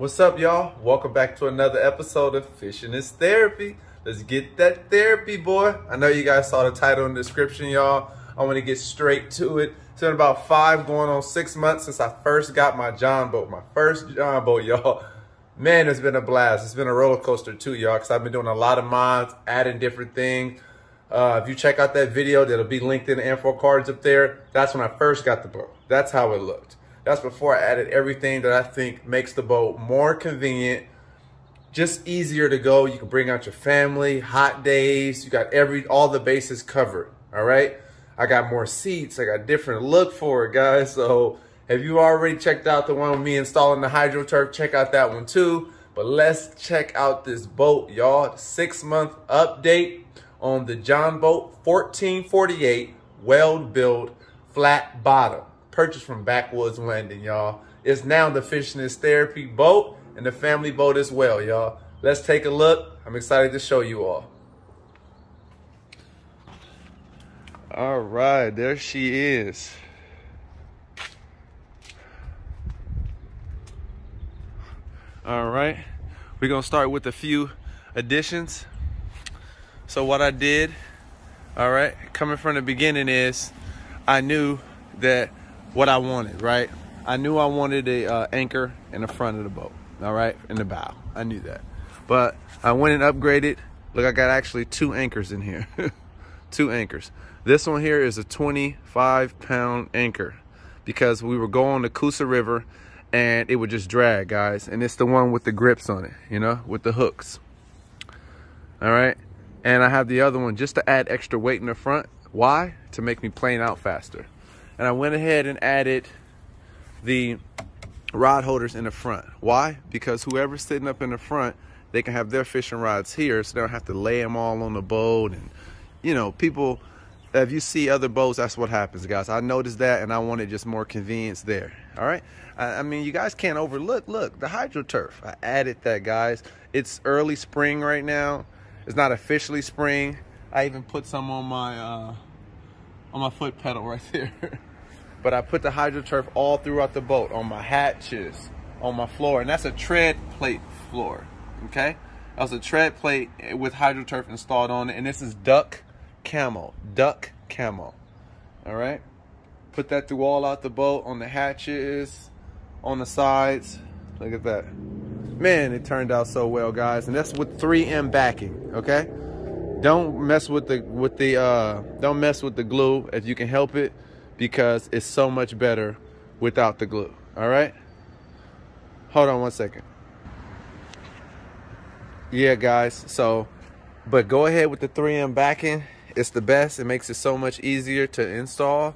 What's up, y'all? Welcome back to another episode of Fishing is Therapy. Let's get that therapy, boy. I know you guys saw the title in the description, y'all. I want to get straight to it. It's been about five, going on six months since I first got my Jon boat, my first Jon boat, y'all. Man, it's been a blast. It's been a roller coaster too, y'all, because I've been doing a lot of mods, adding different things. Uh, if you check out that video, that'll be linked in the info cards up there. That's when I first got the boat. That's how it looked. That's before I added everything that I think makes the boat more convenient, just easier to go. You can bring out your family, hot days. You got every all the bases covered. All right. I got more seats. I got different look for it, guys. So if you already checked out the one with me installing the HydroTurf, check out that one too. But let's check out this boat, y'all. Six month update on the Jon Boat 1448 Well Built flat bottom purchased from Backwoods Landing, y'all. It's now the Fishing is Therapy boat and the family boat as well, y'all. Let's take a look. I'm excited to show you all. All right, there she is. All right, we're gonna start with a few additions. So what I did, all right, coming from the beginning is I knew that what I wanted, right? I knew I wanted a uh, anchor in the front of the boat, all right, in the bow. I knew that. But I went and upgraded. Look, I got actually two anchors in here. two anchors. This one here is a 25 pound anchor because we were going to Coosa River and it would just drag, guys. And it's the one with the grips on it, you know, with the hooks. All right. And I have the other one just to add extra weight in the front. Why? To make me plane out faster and I went ahead and added the rod holders in the front. Why? Because whoever's sitting up in the front, they can have their fishing rods here so they don't have to lay them all on the boat. And, you know, people, if you see other boats, that's what happens, guys. I noticed that and I wanted just more convenience there. All right. I, I mean, you guys can't overlook, look, the HydroTurf. I added that, guys. It's early spring right now. It's not officially spring. I even put some on my, uh, on my foot pedal right there. But I put the HydroTurf all throughout the boat on my hatches, on my floor, and that's a tread plate floor, okay? That was a tread plate with HydroTurf installed on it, and this is duck camo, duck camo, all right? Put that through all out the boat, on the hatches, on the sides. Look at that. Man, it turned out so well, guys, and that's with 3M backing, okay? Don't mess with the with the uh, don't mess with the glue if you can help it because it's so much better without the glue. All right. Hold on one second. Yeah, guys. So, but go ahead with the 3M backing. It's the best. It makes it so much easier to install.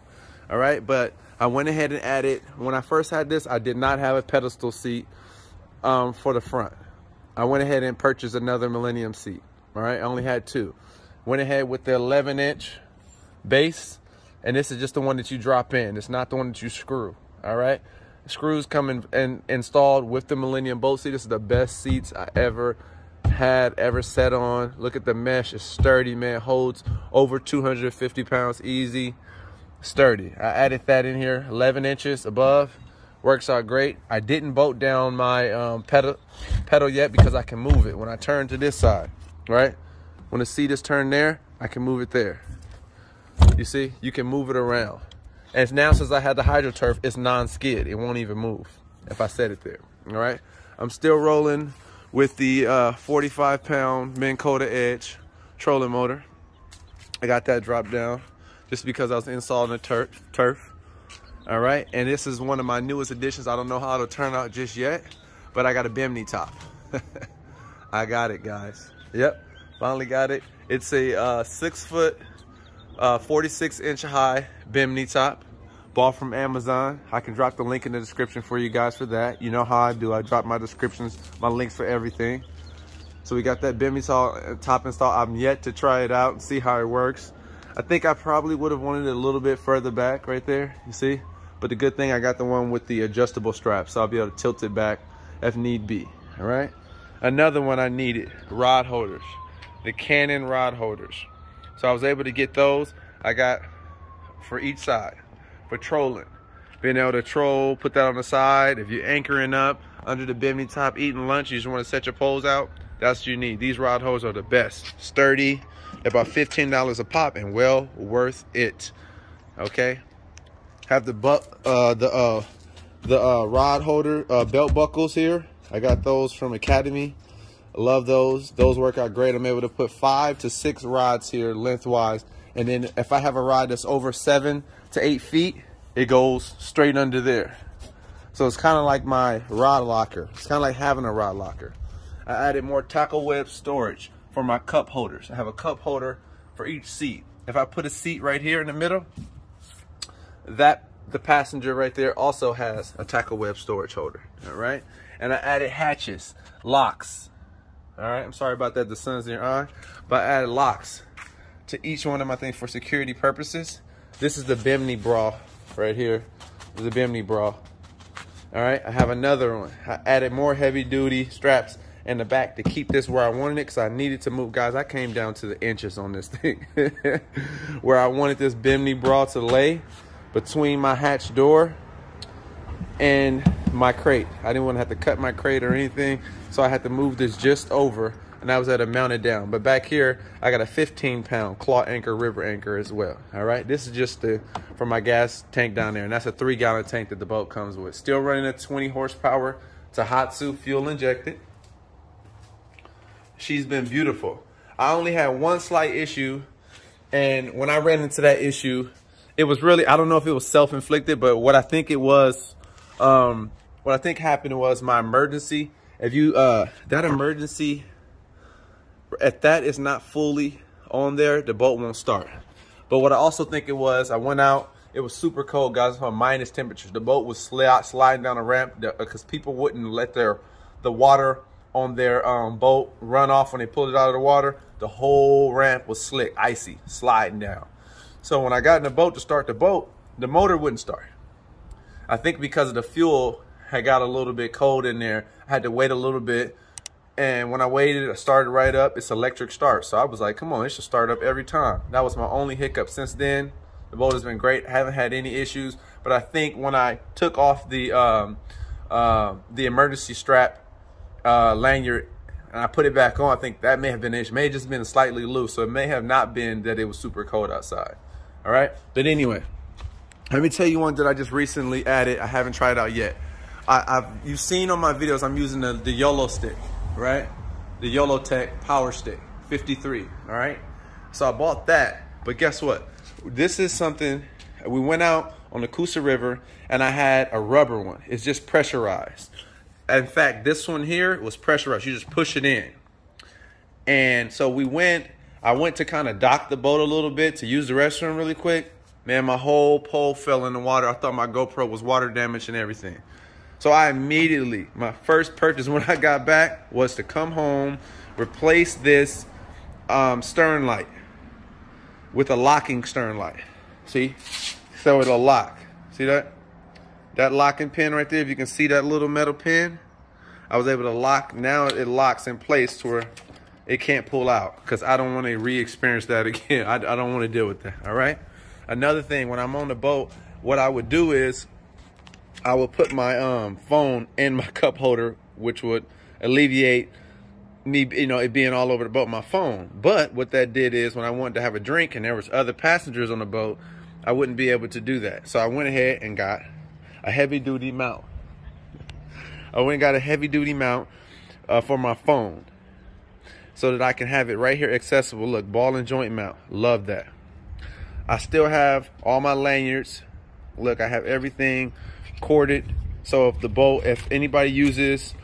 All right. But I went ahead and added, when I first had this, I did not have a pedestal seat um, for the front. I went ahead and purchased another Millennium seat. All right. I only had two. Went ahead with the 11 inch base and this is just the one that you drop in. It's not the one that you screw, all right? Screws come in, and installed with the Millennium boat seat. This is the best seats I ever had, ever set on. Look at the mesh, it's sturdy, man. Holds over 250 pounds easy, sturdy. I added that in here, 11 inches above. Works out great. I didn't bolt down my um, pedal, pedal yet because I can move it when I turn to this side, right? When the seat is turned there, I can move it there. You see, you can move it around. And now since I had the HydroTurf, it's non-skid. It won't even move if I set it there, all right? I'm still rolling with the uh, 45 pound Minn Kota Edge trolling motor. I got that dropped down just because I was installing the turf. All right, and this is one of my newest additions. I don't know how it'll turn out just yet, but I got a Bimini top. I got it, guys. Yep, finally got it. It's a uh, six foot uh, 46 inch high Bimini top. Bought from Amazon. I can drop the link in the description for you guys for that. You know how I do. I drop my descriptions, my links for everything. So we got that Bimini top install. I'm yet to try it out and see how it works. I think I probably would have wanted it a little bit further back right there, you see? But the good thing, I got the one with the adjustable strap, so I'll be able to tilt it back if need be, all right? Another one I needed, rod holders. The Cannon rod holders. So I was able to get those. I got for each side for trolling. Being able to troll, put that on the side. If you're anchoring up, under the bimini top eating lunch, you just want to set your poles out, that's what you need. These rod holders are the best. Sturdy, about $15 a pop and well worth it. Okay. Have the but uh the uh the uh rod holder uh belt buckles here. I got those from Academy. Love those. Those work out great. I'm able to put five to six rods here lengthwise. And then if I have a rod that's over seven to eight feet, it goes straight under there. So it's kind of like my rod locker. It's kind of like having a rod locker. I added more tackle web storage for my cup holders. I have a cup holder for each seat. If I put a seat right here in the middle, that the passenger right there also has a tackle web storage holder. All right. And I added hatches, locks. All right. I'm sorry about that. The sun's in your eye, but I added locks to each one of my things for security purposes. This is the Bimini bra right here. The Bimini bra. All right, I have another one. I added more heavy duty straps in the back to keep this where I wanted it because I needed to move. Guys, I came down to the inches on this thing. where I wanted this Bimini bra to lay between my hatch door and my crate. I didn't want to have to cut my crate or anything, so I had to move this just over and I was at a mounted down. But back here, I got a 15 pound claw anchor river anchor as well. All right, this is just the for my gas tank down there, and that's a three gallon tank that the boat comes with. Still running at 20 horsepower. Tohatsu fuel injected. She's been beautiful. I only had one slight issue, and when I ran into that issue, it was really I don't know if it was self inflicted, but what I think it was, um, what I think happened was my emergency. If you uh, that emergency if that is not fully on there, the boat won't start. But what I also think it was, I went out, it was super cold, guys, on minus temperatures. The boat was slid, sliding down a ramp because people wouldn't let their the water on their um, boat run off when they pulled it out of the water. The whole ramp was slick, icy, sliding down. So when I got in the boat to start the boat, the motor wouldn't start. I think because of the fuel had got a little bit cold in there, I had to wait a little bit and when I waited, I started right up. It's electric start. So I was like, come on, it should start up every time. That was my only hiccup since then. The boat has been great. I haven't had any issues. But I think when I took off the um, uh, the emergency strap uh, lanyard and I put it back on, I think that may have been an issue. It may have just been slightly loose. So it may have not been that it was super cold outside. All right. But anyway, let me tell you one that I just recently added. I haven't tried out yet. I, have you've seen on my videos, I'm using the, the YOLO stick right? The YOLOtek Power Stick, 53, all right? So I bought that, but guess what? This is something, we went out on the Coosa River and I had a rubber one. It's just pressurized. In fact, this one here was pressurized. You just push it in. And so we went, I went to kind of dock the boat a little bit to use the restroom really quick. Man, my whole pole fell in the water. I thought my GoPro was water damaged and everything. So I immediately, my first purchase when I got back was to come home, replace this um, stern light with a locking stern light. See? So it'll lock. See that? That locking pin right there, if you can see that little metal pin, I was able to lock, now it locks in place to where it can't pull out because I don't want to re-experience that again. I, I don't want to deal with that, all right? Another thing, when I'm on the boat, what I would do is I would put my um, phone in my cup holder, which would alleviate me, you know, it being all over the boat, my phone. But what that did is when I wanted to have a drink and there was other passengers on the boat, I wouldn't be able to do that. So I went ahead and got a heavy duty mount. I went and got a heavy duty mount uh, for my phone so that I can have it right here accessible. Look, ball and joint mount. Love that. I still have all my lanyards. Look, I have everything corded. So if the bolt, if anybody uses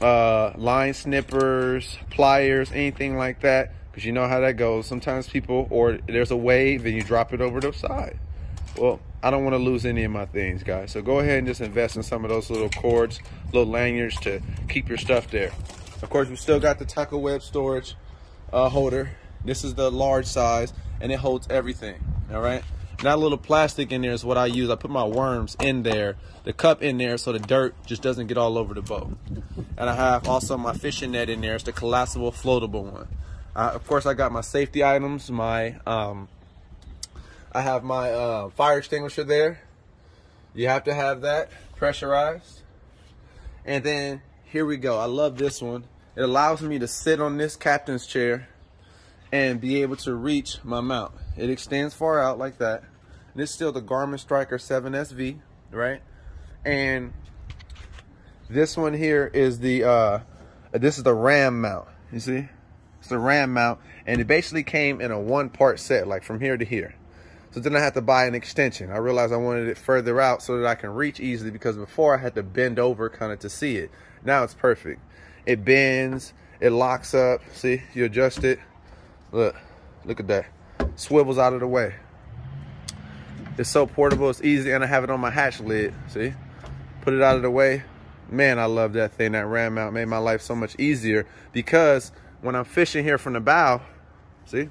uh, line snippers, pliers, anything like that, because you know how that goes. Sometimes people, or there's a wave and you drop it over the side. Well, I don't want to lose any of my things, guys. So go ahead and just invest in some of those little cords, little lanyards to keep your stuff there. Of course, we still got the tackle web storage uh, holder. This is the large size, and it holds everything, all right? That little plastic in there is what I use. I put my worms in there, the cup in there so the dirt just doesn't get all over the boat. And I have also my fishing net in there. It's the collapsible floatable one. Of course, I got my safety items. My um, I have my uh, fire extinguisher there. You have to have that pressurized. And then here we go. I love this one. It allows me to sit on this captain's chair and be able to reach my mount. It extends far out like that. And it's still the Garmin Striker 7SV, right? And this one here is the, uh, this is the RAM mount, you see? It's the RAM mount, and it basically came in a one part set, like from here to here. So then I had to buy an extension. I realized I wanted it further out so that I can reach easily because before I had to bend over kind of to see it. Now it's perfect. It bends, it locks up. See, you adjust it. Look, look at that. Swivels out of the way. It's so portable, it's easy, and I have it on my hatch lid. See? Put it out of the way. Man, I love that thing. That ram mount made my life so much easier because when I'm fishing here from the bow, see?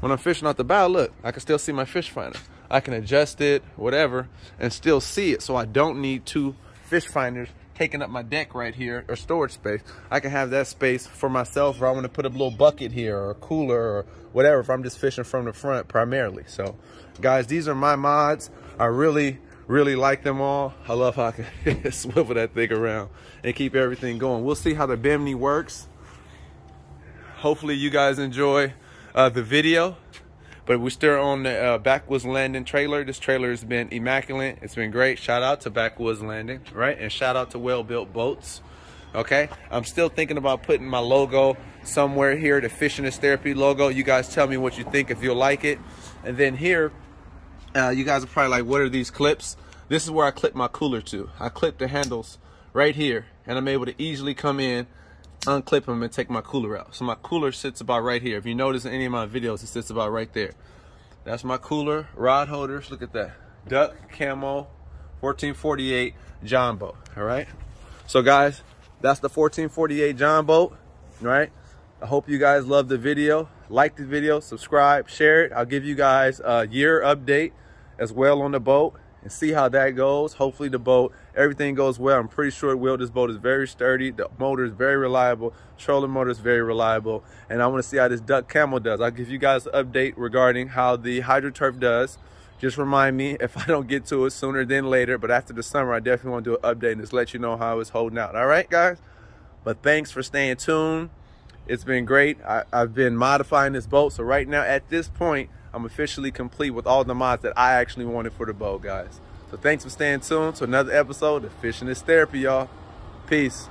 When I'm fishing out the bow, look, I can still see my fish finder. I can adjust it, whatever, and still see it. So I don't need two fish finders taking up my deck right here or storage space. I can have that space for myself or I want to put a little bucket here or a cooler or whatever if I'm just fishing from the front primarily. So guys, these are my mods. I really, really like them all. I love how I can swivel that thing around and keep everything going. We'll see how the Bimini works. Hopefully you guys enjoy uh, the video. But we're still on the uh, Backwoods Landing trailer. This trailer has been immaculate. It's been great. Shout out to Backwoods Landing, right? And shout out to Well Built Boats. Okay, I'm still thinking about putting my logo somewhere here, the Fishing is Therapy logo. You guys tell me what you think if you'll like it. And then here, uh, you guys are probably like, what are these clips? This is where I clip my cooler to. I clip the handles right here, and I'm able to easily come in unclip them and take my cooler out. So my cooler sits about right here. If you notice in any of my videos, it sits about right there. That's my cooler, rod holders, look at that. Duck, camo, 1448 Jon boat, all right? So guys, that's the 1448 Jon boat, right? I hope you guys love the video. Like the video, subscribe, share it. I'll give you guys a year update as well on the boat and see how that goes. Hopefully the boat, everything goes well. I'm pretty sure it will. This boat is very sturdy. The motor is very reliable. Trolling motor is very reliable. And I want to see how this duck camo does. I'll give you guys an update regarding how the HydroTurf does. Just remind me if I don't get to it sooner than later. But after the summer, I definitely want to do an update and just let you know how it's holding out. All right, guys? But thanks for staying tuned. It's been great. I, I've been modifying this boat. So right now, at this point, I'm officially complete with all the mods that I actually wanted for the boat, guys. So thanks for staying tuned to another episode of Fishing is Therapy, y'all. Peace.